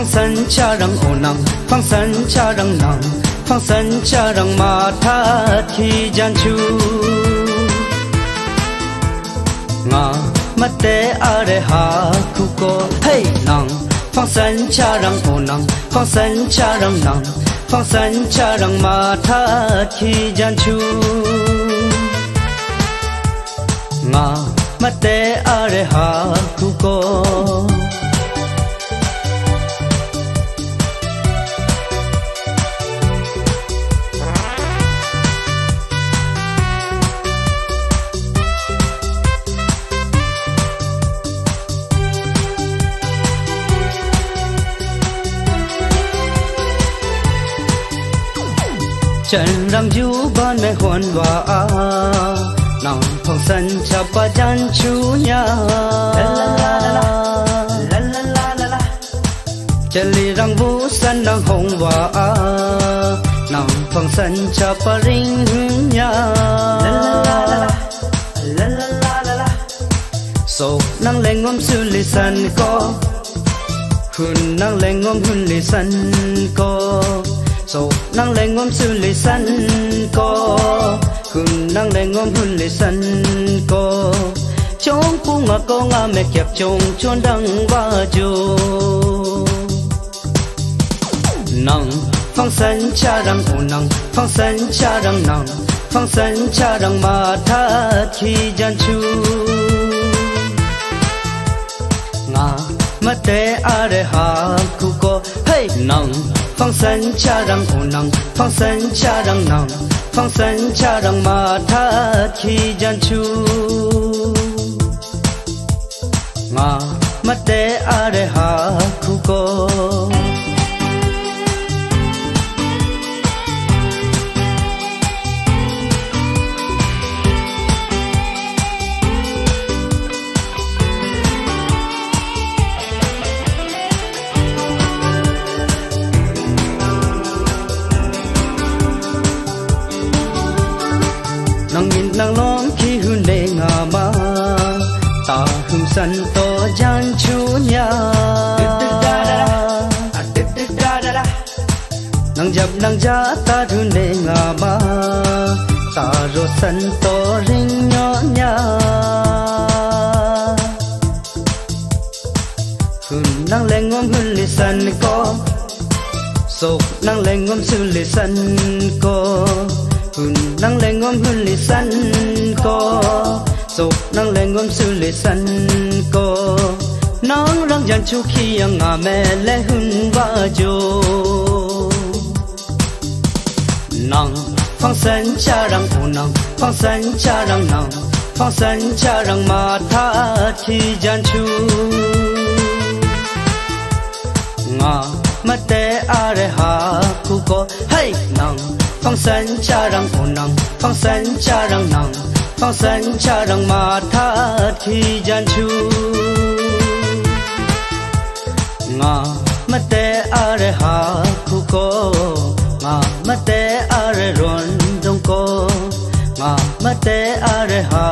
放生 cha răng ô nặng phong sân cha rằng nang phong sân cha rằng mà tha thi gian chu ngà mắt tế ở đây ha khu cô. hey nang phong sân cha rằng ô nặng phong sân cha rằng nang phong sân cha rằng mà tha thi gian chu ngà mắt tế ở đây ha khu cô. Chân răng du ban mẹ hoàn và a nàng phong sân cha ba chan chu nha chân li răng vũ sân đang hồng và a nàng phong sân cha ba ring nha so nang leng om su li san ko hun nang leng om hun li san ko so nang leng ngom su le san ko hun nang leng ngom hun le san ko chong pu ngà ko nga me kyap chong chon dang ba jo nang phong san cha rang u nang phong san cha rang nang phong san cha rang ma tha thi jan chu nga ma te are ha ku nong phong san cha rang u nong phong san cha rang nong phong san cha rang ma tha khi jan chu. Ma mate are ha khu ko hum to jan chu nhà, nang jap nang ja ta thu ne nga ma ta ro san to ring nyo nya hun nang le ngom hun li san ko sok nang le ngom su li san ko hun nang le ngom hun li san ko so nang le ngom su le san ko nang rang jan chu khi ang a me le hun ba jo nang phong san cha rang u nang phong san cha rang nang phong san cha rang ma tha chi jan chu. Nga mate are ha ku ko hey nang phong san cha rang u nang phong san cha rang nang औ संसारङ माथा थि जान्छु nga mate are ha khu ko nga mate are ron dong ko nga mate are ha